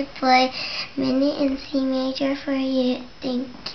to play Mini in C major for you. Thank you.